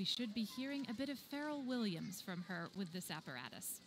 we should be hearing a bit of Pharrell Williams from her with this apparatus.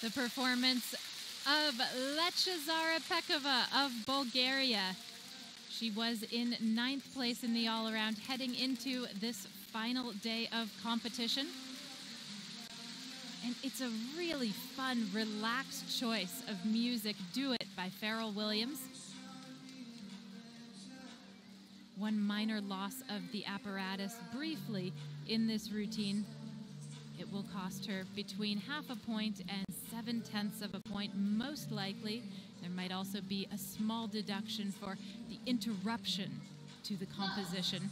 The performance of Lachezara Pekova of Bulgaria. She was in ninth place in the all around heading into this final day of competition. And it's a really fun, relaxed choice of music. Do It by Pharrell Williams. One minor loss of the apparatus briefly in this routine. It will cost her between half a point and seven tenths of a point, most likely. There might also be a small deduction for the interruption to the composition.